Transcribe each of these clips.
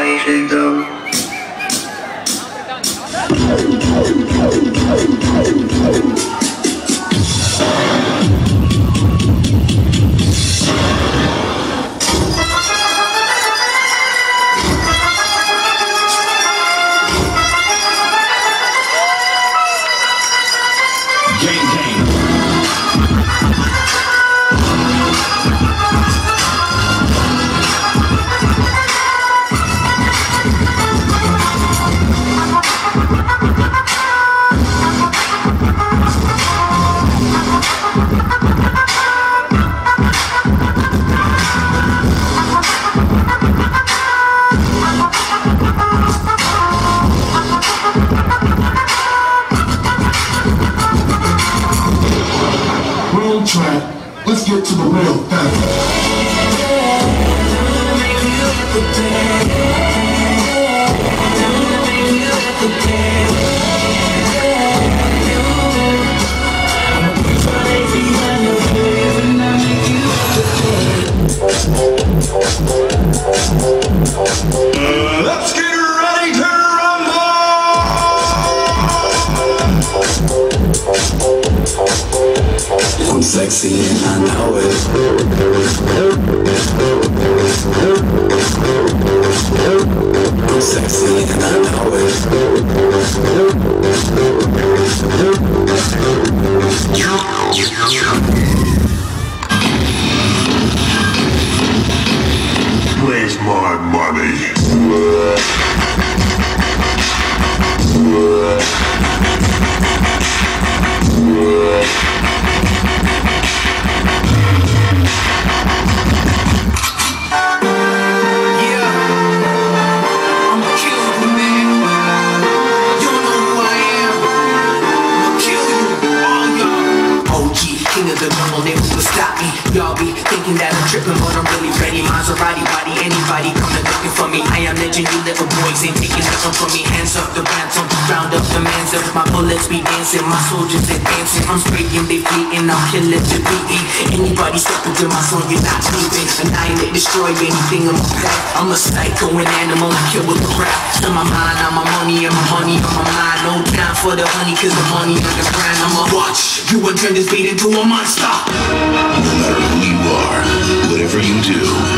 Gang, gang. Get to the real thing. I'm sexy and I know it. I'm sexy and I know it. Where's my money? Body, anybody coming looking for me. I am legend, you little boys ain't taking nothing from me. Hands up the ransom, round up the man's. My bullets be dancing, my soldiers they dancing. I'm spraying, they fleeting, I'm killing to beating. Anybody step into my song, you're not leaving. Annihilate, destroy anything in my path. I'm a psycho, an animal, I kill with the rap. In my mind, I'm my money, and my money on my mind. No time for the honey, cause the money on the grind. I'm a watch, you will turn this beat into a monster. No matter who you are, whatever you do,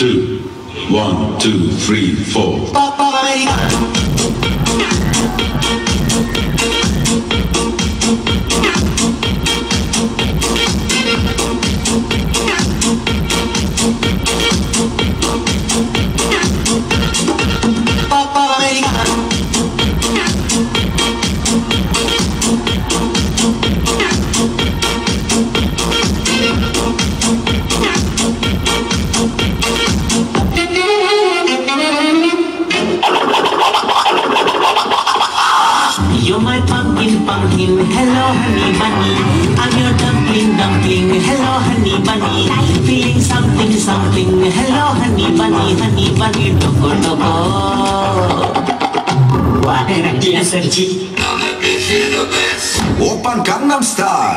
two, one, two, three, four. Bye-bye. honey bunny, feeling something, something. Hello, honey bunny, honey bunny, doko doko. Wanna Oppan Gangnam Style.